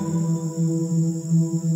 Música